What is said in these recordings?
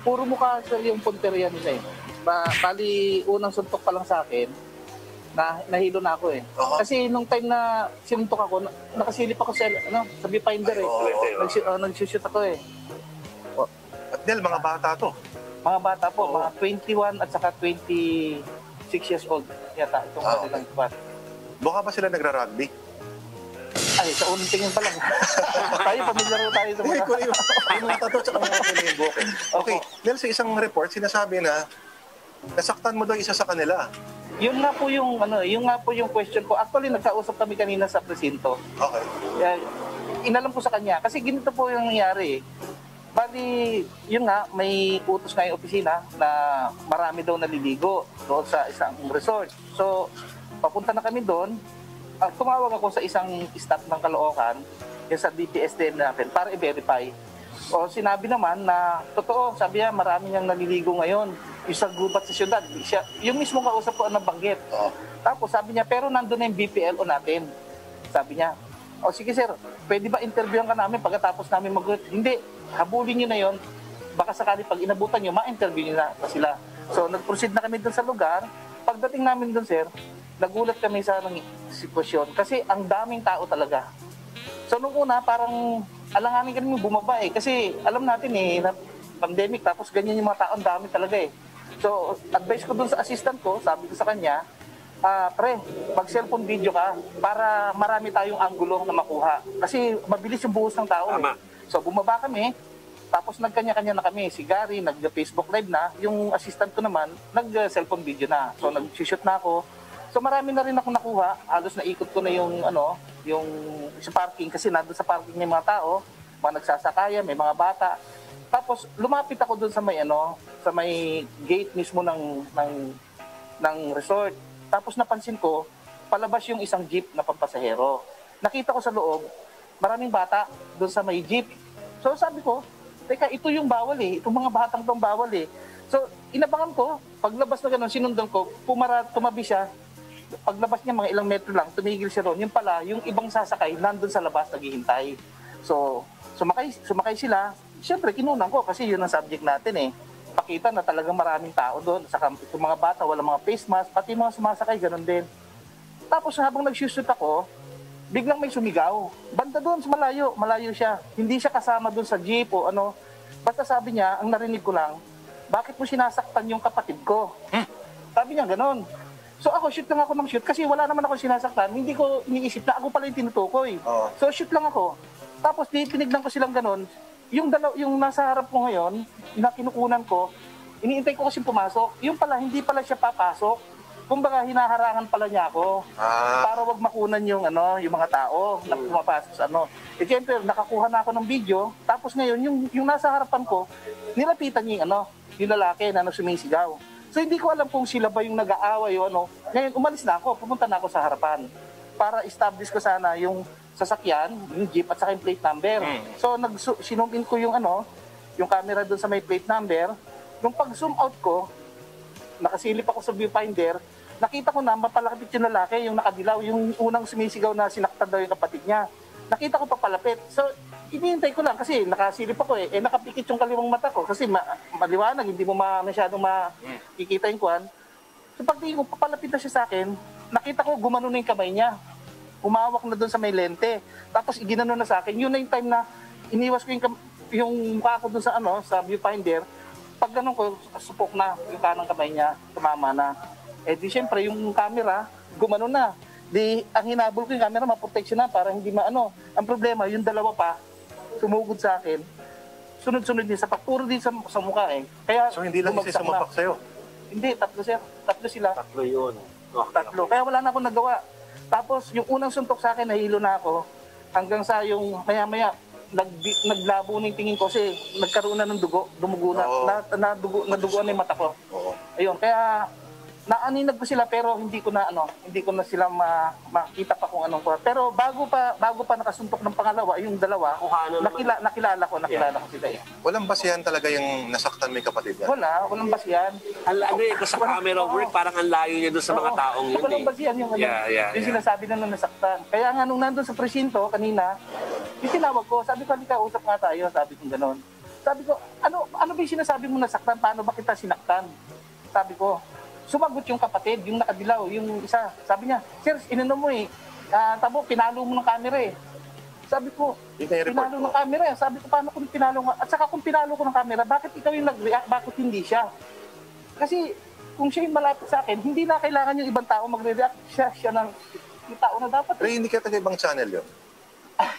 puro mukha sa yung punteriya nila eh. Ba, bali, unang suntok pa lang sa akin, na nahilo na ako eh. Oo. Kasi nung time na sinuntok ako, na- nakasilip ako sa, ano, sa viewfinder eh. Oo. Nagsi- uh, nagsushoot ako eh. At Del, mga bata to. Mga bata po, Oo. mga 21 at saka 26 years old yata itong Ah, kanilang squad. Mukha ba sila nagra-rugby? Ay, sa unang tingin pa lang. tayo, pamilyar na tayo sa mga... yung, yung mga tato tsaka mga kulibok. Okay, Del, sa isang report, sinasabi na nasaktan mo daw isa sa kanila. Yun nga po yung ano, yun nga po yung question ko. Actually nagkausap kami kanina sa presinto. Okay. Kaya, inalam ko sa kanya kasi ganito po yung nangyari. eh. Bali, yun nga, may utos nga yung opisina na marami daw naliligo doon sa isang resort. So, papunta na kami doon. Ah, tumawag ako sa isang staff ng Caloocan, yung sa DPSDM natin, para i-verify. O sinabi naman na, totoo, sabi niya, marami niyang naliligo ngayon. Yung sa gubat sa syudad. Siya, yung mismo kausap ko ang nabanggit. Oo. Tapos sabi niya, pero nandun na yung BPLO natin. Sabi niya, o sige sir, pwede ba interviewan ka namin pagkatapos namin mag Hindi, habulin niyo na yon. Baka sakali pag inabutan niyo, ma-interview niyo na sila. So nag-proceed na kami dun sa lugar. Pagdating namin dun sir, nagulat kami sa nang sitwasyon kasi ang daming tao talaga. So nung una, parang alanganin kami bumaba eh. Kasi alam natin eh, na pandemic tapos ganyan yung mga tao, ang dami talaga eh. So advice ko dun sa assistant ko, sabi ko sa kanya, ah pre, mag-cellphone video ka para marami tayong anggulo na makuha. Kasi mabilis yung buhos ng tao. eh. Tama. So bumaba kami, tapos nagkanya-kanya na kami. Si Gary, nag-Facebook Live na. Yung assistant ko naman, nag-cellphone video na. So nag-shoot na ako. So marami na rin ako nakuha. Halos naikot ko na yung ano, yung sa parking kasi nandun sa parking may mga tao, mga nagsasakayan, may mga bata. Tapos lumapit ako doon sa may ano, sa may gate mismo ng ng ng resort. Tapos napansin ko, palabas yung isang jeep na pampasahero. Nakita ko sa loob, maraming bata doon sa may jeep. So sabi ko, teka, ito yung bawal eh. Itong mga batang tong bawal eh. So inabangan ko, paglabas na ganun, sinundan ko, pumara, tumabi siya. Paglabas niya mga ilang metro lang, tumigil siya ron. Yung pala, yung ibang sasakay, nandun sa labas, naghihintay. So, sumakay, sumakay sila. Siyempre, kinunan ko kasi yun ang subject natin eh. Pakita na talagang maraming tao doon. Saka itong mga bata, wala mga face mask, pati mga sumasakay, ganun din. Tapos habang nagsushoot ako, biglang may sumigaw. Banda doon sa malayo, malayo siya. Hindi siya kasama doon sa jeep o ano. Basta sabi niya, ang narinig ko lang, bakit mo sinasaktan yung kapatid ko? Sabi niya ganon. So ako, shoot lang ako ng shoot kasi wala naman ako sinasaktan. Hindi ko iniisip na ako pala yung tinutukoy. Oo. So shoot lang ako. Tapos di tinignan ko silang ganon. Yung dalaw, yung nasa harap ko ngayon, na kinukunan ko, iniintay ko kasi pumasok. Yung pala, hindi pala siya papasok. Kumbaga, hinaharangan pala niya ako Ah, para wag makunan yung ano, yung mga tao na pumapasok sa ano. Eh siyempre, nakakuha na ako ng video, tapos ngayon yung yung nasa harapan ko, nilapitan niya yung ano, yung lalaki na sumisigaw. So hindi ko alam kung sila ba yung nag-aaway o ano. Ngayon umalis na ako, pumunta na ako sa harapan para establish ko sana yung sasakyan, yung jeep at saka yung plate number. So nag sinum in ko yung ano, yung camera doon sa may plate number. Nung pag-zoom out ko, nakasilip ako sa viewfinder, nakita ko na mapalapit yung lalaki, yung nakadilaw, yung unang sumisigaw na sinaktan daw yung kapatid niya. Nakita ko papalapit. So, inihintay ko lang kasi nakasilip ako eh. Eh, nakapikit yung kaliwang mata ko kasi ma- maliwanag, hindi mo ma masyadong makikita yung kwan. So, pagtingin ko, papalapit na siya sa akin, nakita ko gumano na yung kamay niya. Umawak na doon sa may lente. Tapos, iginano na sa akin. Yun na yung time na iniwas ko yung, yung mukha ko doon sa, ano, sa viewfinder. Pag ganun ko, supok na yung kanang kamay niya, tumama na. Eh di syempre, yung camera, gumano na. Di, ang hinabol ko yung camera, maprotection na para hindi maano. Ang problema, yung dalawa pa, sumugod sa akin. Sunod-sunod din sa pagpuro din sa, sa mukha eh. Kaya, so hindi lang isa bumagsak na. sumapak sa'yo. Hindi, tatlo sir. Tatlo sila. Tatlo yun. Okay. Tatlo. Kaya wala na akong nagawa. Tapos, yung unang suntok sa akin, nahilo na ako. Hanggang sa yung maya-maya, nag, naglabo na yung tingin ko kasi nagkaroon na ng dugo, dumugo na, Oo. na, na dugo, nadugo na yung mata ko. Oo. Ayun, kaya naaninag ko sila pero hindi ko na ano, hindi ko na sila ma, makita pa kung anong ko. Pero bago pa bago pa nakasuntok ng pangalawa, yung dalawa, naman. nakila, nakilala ko, nakilala ko sila eh. Walang basihan talaga yung nasaktan yung kapatid niya. Wala, walang basihan. Ang ano eh, sa camera work, parang ang layo niya doon sa mga taong yun Walang eh. basihan yung, ano, Yeah, yeah, yung yeah. sinasabi na nung nasaktan. Kaya nga nung nandun sa presinto kanina, yung tinawag ko, sabi ko, halika, usap nga tayo, sabi ko gano'n. Sabi ko, ano ano ba yung sinasabi mo nasaktan? Paano ba kita sinaktan? Sabi ko, sumagot yung kapatid, yung nakadilaw, yung isa. Sabi niya, sir, inano mo eh. Ah, tabo, pinalo mo ng camera eh. Sabi ko, pinalo mo. ng camera. eh. Sabi ko, paano kung pinalo nga? At saka kung pinalo ko ng camera, bakit ikaw yung nag-react? Bakit hindi siya? Kasi kung siya yung malapit sa akin, hindi na kailangan yung ibang tao magre-react. Siya, siya ng yung tao na dapat. Ray, hindi ka taga ibang channel yun.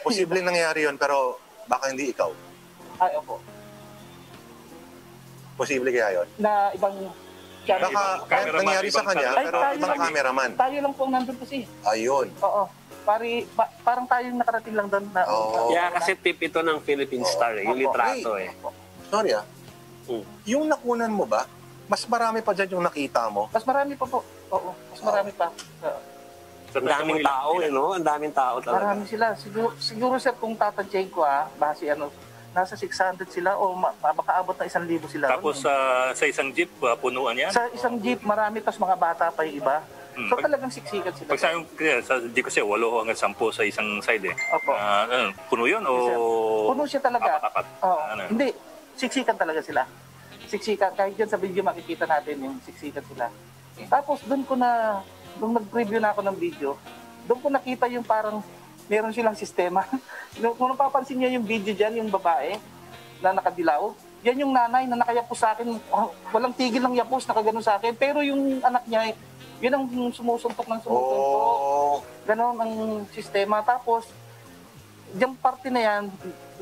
Posible nangyari yun, pero baka hindi ikaw. Ay, opo. Posible kaya yun. Na ibang. Baka cameraman, nangyari sa kanya, channel. pero Ay, tayo ibang lang. cameraman. Tayo lang po ang nandun kasi. Ayun. Oo. Pari, pa- parang tayo yung nakarating lang doon na. Oo. Kaya kasi tip ito ng Philippine Star, eh, yung Opo. litrato eh. Sorry ah. Mm. Yung nakunan mo ba, mas marami pa dyan yung nakita mo. Mas marami pa po. Oo, mas marami pa. Oo. Sa Ang daming tao eh, no? Ang daming tao talaga. Marami sila. Siguro, siguro sir, kung tatantyahin ko ah, base ano, nasa 600 sila o ma- makaabot na 1,000 sila. Tapos sa sa isang jeep, uh, punuan yan. sa isang jeep, marami, tapos mga bata pa yung iba. Hmm. So Pag- talagang siksikan sila. Pag sa, sa jeep kasi, 8 hanggang 10 sa isang side eh. Opo. Ah, ano, puno yun o... Puno siya talaga. Apat-apat. Oo. Ano? Hindi, siksikan talaga sila. Siksikan. Kahit dyan sa video makikita natin yung siksikan sila. Tapos doon ko na, nung nag-preview na ako ng video, doon ko nakita yung parang meron silang sistema. Kung napapansin niyo yung video dyan, yung babae na nakadilaw, yan yung nanay na nakayapos sa akin. Oh, walang tigil ng yapos, nakaganon sa akin. Pero yung anak niya, yun ang sumusuntok ng sumusuntok. Oh, Ganon ang sistema. Tapos, yung parte na yan,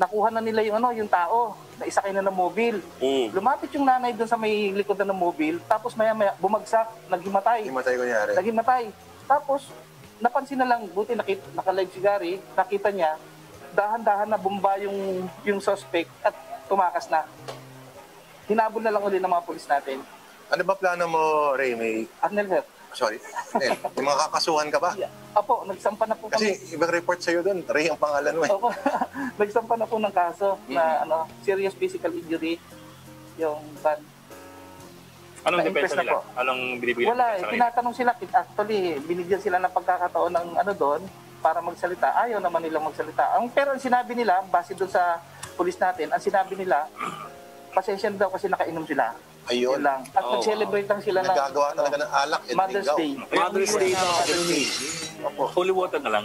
nakuha na nila yung ano, yung tao, na isakay na ng mobile. Mm. Lumapit yung nanay doon sa may likod na ng mobile, tapos maya maya bumagsak, naghimatay. himatay ko nyari. Naghimatay. Tapos, napansin na lang, buti nakita, naka-live si Gary, nakita niya, dahan-dahan na bumba yung, yung suspect at tumakas na. Hinabol na lang uli ng mga polis natin. Ano ba plano mo, Ray? May, Arnel, sir. sorry, eh, may mga kakasuhan ka ba? Yeah. Apo, nagsampa na po kami. Kasi ibang report sa'yo doon, Ray ang pangalan mo eh. Opo. Nagsampa na po ng kaso na ano, serious physical injury yung ban. Anong depensa na nila? po. Anong binibigyan Wala, eh, tinatanong sila, actually, binigyan sila ng pagkakataon ng ano doon para magsalita. Ayaw naman nilang magsalita. Ang pero ang sinabi nila, base doon sa pulis natin, ang sinabi nila, pasensya na daw kasi nakainom sila. Ayun. Yun lang. At Oh, nag-celebrate lang sila ng Nagagawa talaga ng alak and Mother's. Day. Mother's Day. Mother's Day. Opo. Holy water na lang.